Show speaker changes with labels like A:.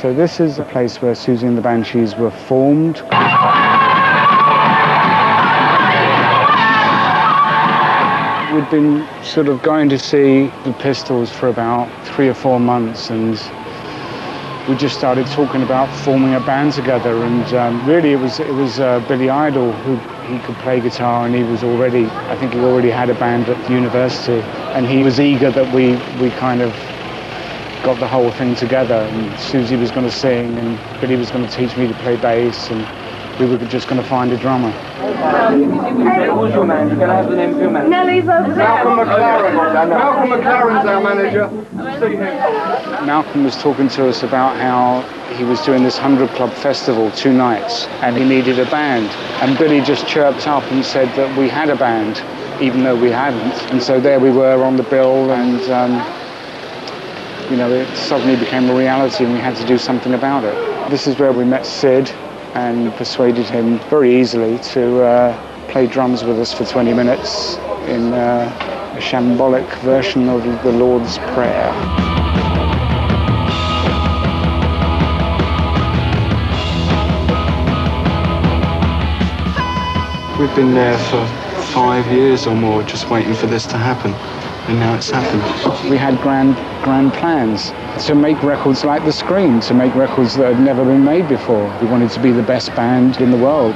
A: So this is a place where Siouxsie and the Banshees were formed. We'd been sort of going to see the Pistols for about three or four months and we just started talking about forming a band together and um, really it was it was uh, Billy Idol who he could play guitar and he was already I think he already had a band at university and he was eager that we we kind of got the whole thing together and Siouxsie was going to sing and Billy was going to teach me to play bass and we were just going to find a drummer.
B: Who's your manager? Can I have the name of your manager?
C: Nellie's over there.
B: Malcolm McLaren. Malcolm McLaren's our manager.
A: Malcolm was talking to us about how he was doing this 100 Club Festival two nights and he needed a band. And Billy just chirped up and said that we had a band, even though we hadn't. And so there we were on the bill and, um, you know, it suddenly became a reality and we had to do something about it. This is where we met Sid and persuaded him very easily to uh, play drums with us for 20 minutes in uh, a shambolic version of the Lord's Prayer.
D: We've been there for five years or more just waiting for this to happen. And now it's happened.
A: We had grand, grand plans to make records like The Scream, to make records that had never been made before. We wanted to be the best band in the world.